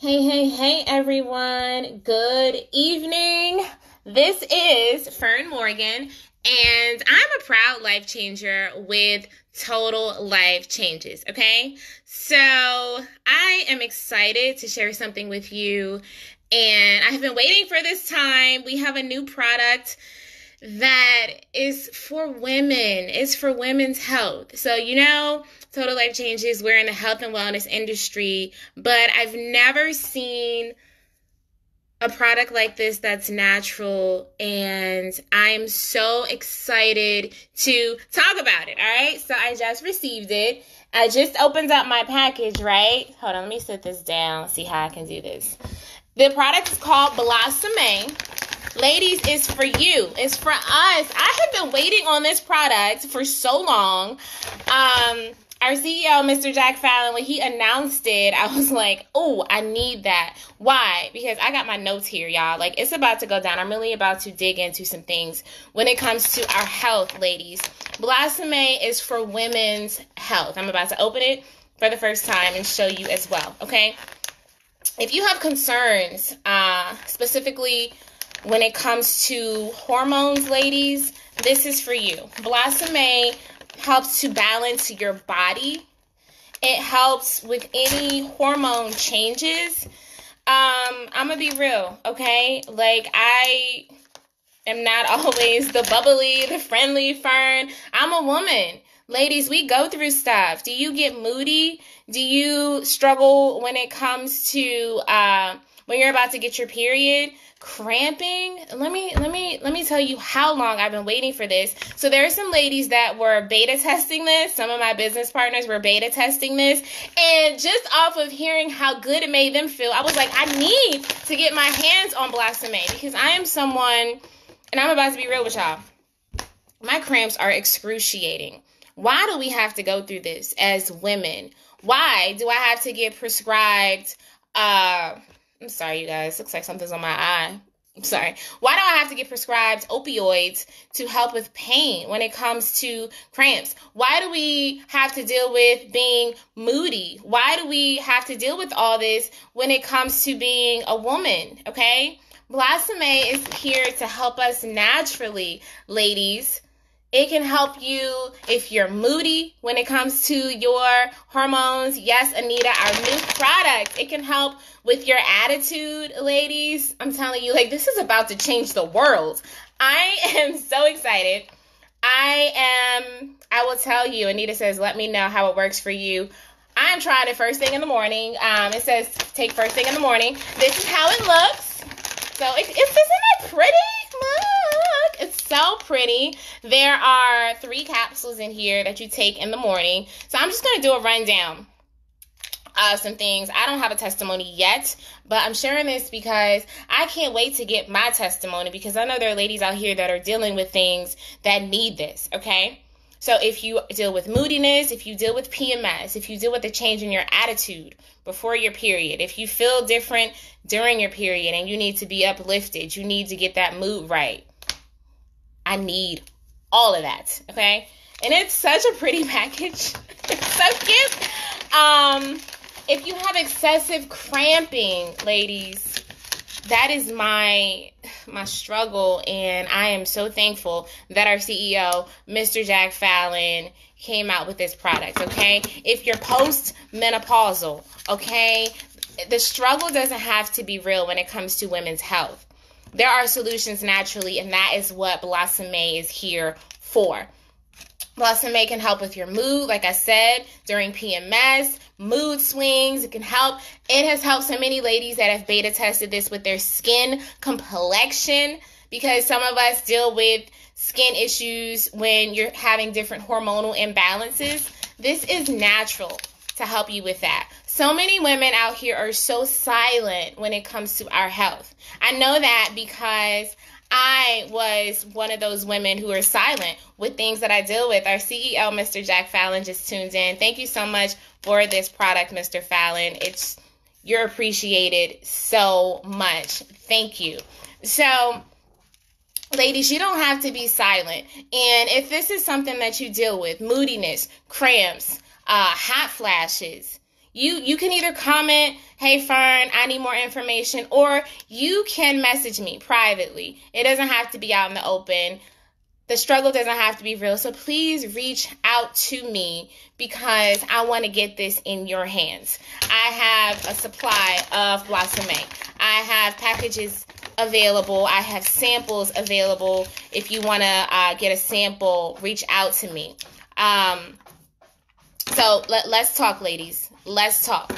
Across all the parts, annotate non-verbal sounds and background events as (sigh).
Hey, hey, hey, everyone. Good evening. This is Fern Morgan, and I'm a proud life changer with total life changes. Okay. So I am excited to share something with you, and I have been waiting for this time. We have a new product that is for women. It's for women's health. So, you know, Total Life Changes, we're in the health and wellness industry, but I've never seen a product like this that's natural and I'm so excited to talk about it. All right. So I just received it. I just opened up my package, right? Hold on, let me sit this down, see how I can do this. The product is called BlossoMÉ. Ladies, it's for you. It's for us. I have been waiting on this product for so long. Um, our CEO, Mr. Jack Fallon, when he announced it, I was like, oh, I need that. Why? Because I got my notes here, y'all. Like, it's about to go down. I'm really about to dig into some things when it comes to our health, ladies. BlossoMÉ is for women's health. I'm about to open it for the first time and show you as well, okay? If you have concerns, uh, specifically when it comes to hormones, ladies, this is for you. BlossoMÉ helps to balance your body. It helps with any hormone changes. Um, I'm gonna be real, okay? Like I am not (laughs) always the bubbly, the friendly fern. I'm a woman. Ladies, we go through stuff. Do you get moody? Do you struggle when it comes to uh, when you're about to get your period? cramping let me let me let me tell you how long i've been waiting for this. So there are some ladies that were beta testing this. Some of my business partners were beta testing this. And just off of hearing how good it made them feel i was like i need to get my hands on BlossoMÉ because i am someone and i'm about to be real with y'all. My cramps are excruciating. Why do we have to go through this as women? Why do i have to get prescribed uh I'm sorry, you guys. Looks like something's on my eye. I'm sorry. Why do I have to get prescribed opioids to help with pain when it comes to cramps? Why do we have to deal with being moody? Why do we have to deal with all this when it comes to being a woman? Okay? Blossomme is here to help us naturally, ladies. It can help you if you're moody when it comes to your hormones. Yes, Anita, our new product. It can help with your attitude, ladies. I'm telling you, like, this is about to change the world. I (laughs) am so excited. I am, I will tell you, Anita says, let me know how it works for you. I'm trying it first thing in the morning. Um, it says take first thing in the morning. This is how it looks. So, it, it's, isn't it pretty? Look, it's so pretty. There are three capsules in here that you take in the morning. So I'm just going to do a rundown of some things. I don't have a testimony yet, but I'm sharing this because I can't wait to get my testimony because I know there are ladies out here that are dealing with things that need this, okay? So if you deal with moodiness, if you deal with PMS, if you deal with the change in your attitude before your period, if you feel different during your period and you need to be uplifted, you need to get that mood right. I need all of that, okay? And it's such a pretty (laughs) package. it's so cute. Um, if you have excessive cramping, ladies, that is my my struggle and I am so thankful that our CEO, Mr. Jack Fallon, came out with this product, okay? If you're post menopausal, okay, the struggle doesn't have to be real when it comes to women's health there are solutions naturally, and that is what BlossoMÉ is here for. BlossoMÉ can help with your mood, like I said, during PMS, mood swings. It can help. It has helped so many ladies that have beta tested this with their skin complexion because some of us deal with skin issues when you're having different hormonal imbalances. This is natural to help you with that. So many women out here are so silent when it comes to our health. I know that because I was one of those women who are silent with things that I deal with. Our CEO, Mr. Jack Fallon, just tuned in. Thank you so much for this product, Mr. Fallon. It's you're appreciated so much. Thank you. So, ladies, you don't have to be silent. And if this is something that you deal with, moodiness, cramps, uh, hot flashes, you you can either comment hey, Fern, I need more information. Or you can message me privately. It doesn't have to be out in the open. The struggle doesn't have to be real. So please reach out to me because I want to get this in your hands. I have a supply of Blossom I have packages available. I have samples available. If you want to uh, get a sample, reach out to me. Um, so let, let's talk, ladies. Let's talk.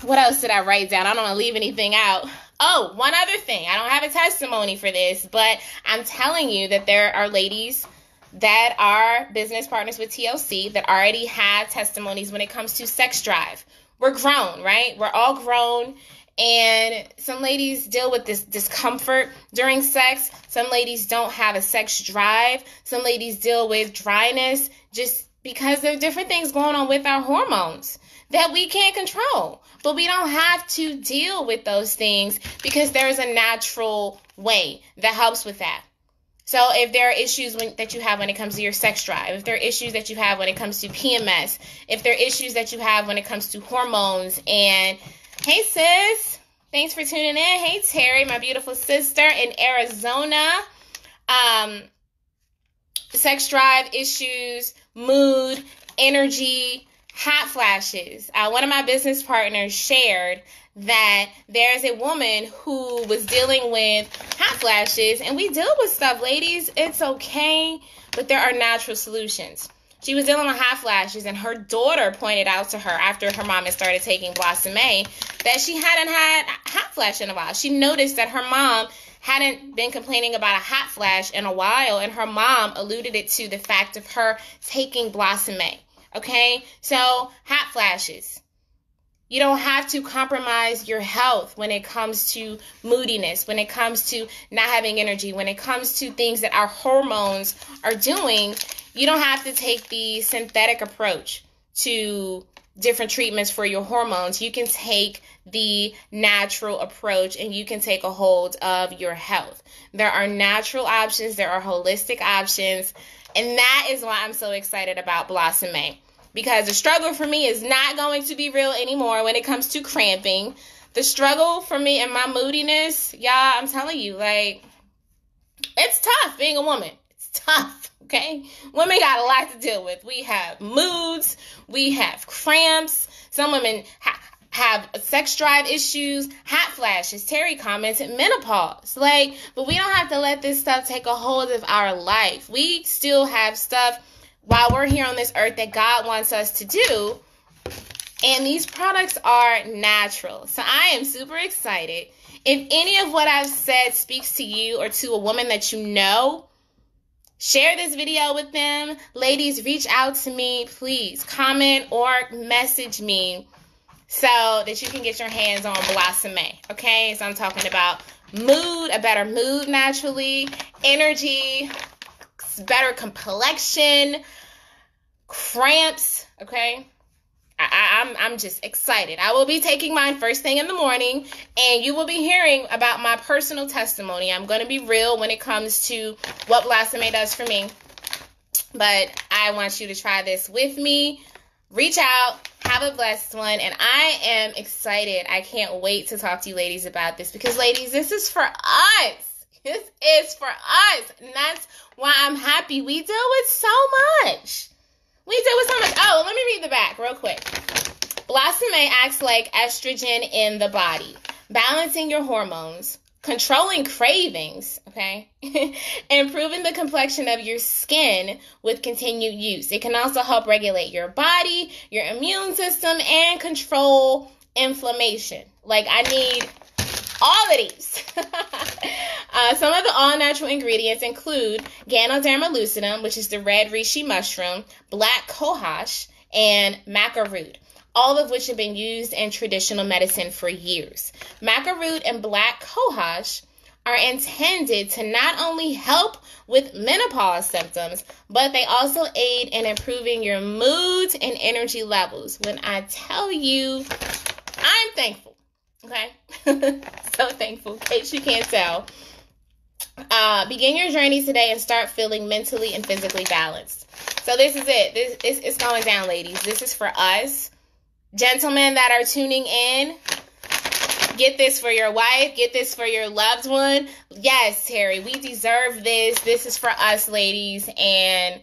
What else did I write down? I don't want to leave anything out. Oh, one other thing. I don't have a testimony for this, but I'm telling you that there are ladies that are business partners with TLC that already have testimonies when it comes to sex drive. We're grown, right? We're all grown. And some ladies deal with this discomfort during sex. Some ladies don't have a sex drive. Some ladies deal with dryness just because there are different things going on with our hormones that we can't control. But we don't have to deal with those things because there's a natural way that helps with that. So if there are issues when, that you have when it comes to your sex drive, if there are issues that you have when it comes to PMS, if there are issues that you have when it comes to hormones, and hey sis, thanks for tuning in. Hey Terry, my beautiful sister in Arizona. Um, sex drive issues, mood, energy, hot flashes. Uh, one of my business partners shared that there's a woman who was dealing with hot flashes, and we deal with stuff, ladies. It's okay, but there are natural solutions. She was dealing with hot flashes, and her daughter pointed out to her after her mom had started taking BlossoMÉ that she hadn't had hot flash in a while. She noticed that her mom hadn't been complaining about a hot flash in a while, and her mom alluded it to the fact of her taking BlossoMÉ. Okay, so hot flashes. You don't have to compromise your health when it comes to moodiness, when it comes to not having energy, when it comes to things that our hormones are doing. You don't have to take the synthetic approach to different treatments for your hormones. You can take the natural approach and you can take a hold of your health. There are natural options, there are holistic options, and that is why I'm so excited about BlossoMÉ because the struggle for me is not going to be real anymore when it comes to cramping. The struggle for me and my moodiness, y'all, I'm telling you, like, it's tough being a woman. It's tough, (laughs) okay? Women got a lot to deal with. We have moods, we have cramps. Some women ha- have sex drive issues, hot flashes. Terry commented menopause. Like, but we don't have to let this stuff take a hold of our life. We still have stuff while we're here on this earth that God wants us to do. And these products are natural. So I am super excited. If any of what I've said speaks to you or to a woman that you know, share this video with them. Ladies, reach out to me, please. Comment or message me so that you can get your hands on BlossoMÉ. Okay? So I'm talking about mood, a better mood naturally, energy, better complexion, cramps. Okay. I, am I'm, I'm just excited. I will be taking mine first thing in the morning, and you will be hearing about my personal testimony. I'm going to be real when it comes to what A does for me. But I want you to try this with me. Reach out, have a blessed one, and I am excited. I can't wait to talk to you ladies about this because, ladies, this is for us. This is for us, and that's why I'm happy. We deal with so much. We deal with so much. Oh, let me read the back real quick. BlossoMÉ acts like estrogen in the body, balancing your hormones, controlling cravings, okay, (laughs) improving the complexion of your skin with continued use. It can also help regulate your body, your immune system, and control inflammation. Like, I need all of these. (laughs) uh, some of the all natural ingredients include Ganoderma lucidum, which is the red reishi mushroom, black cohosh, and maca root, all of which have been used in traditional medicine for years. Maca root and black cohosh are intended to not only help with menopause symptoms, but they also aid in improving your mood and energy levels. When I tell you, I'm thankful Okay. (laughs) so thankful, in case you can't tell. Uh, begin your journey today and start feeling mentally and physically balanced. So this is it. This it's, it's going down, ladies. This is for us. Gentlemen that are tuning in, get this for your wife, get this for your loved one. Yes, Terry, we deserve this. This is for us, ladies, and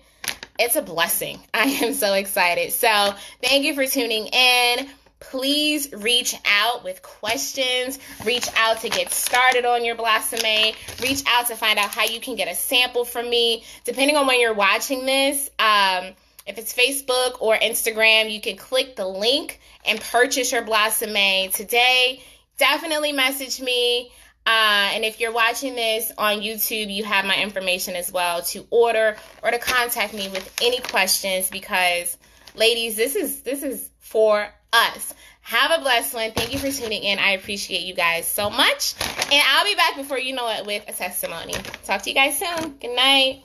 it's a blessing. (laughs) I am so excited. So, thank you for tuning in. Please reach out with questions. Reach out to get started on your BlossoMÉ. Reach out to find out how you can get a sample from me. Depending on when you're watching this, um, if it's Facebook or Instagram, you can click the link and purchase your BlossoMÉ today. Definitely message me. Uh, and if you're watching this on YouTube, you have my information as well to order or to contact me with any questions because ladies, this is this is for us. Have a blessed one. Thank you for tuning in. I appreciate you guys so much. And I'll be back before you know it with a testimony. Talk to you guys soon. Good night.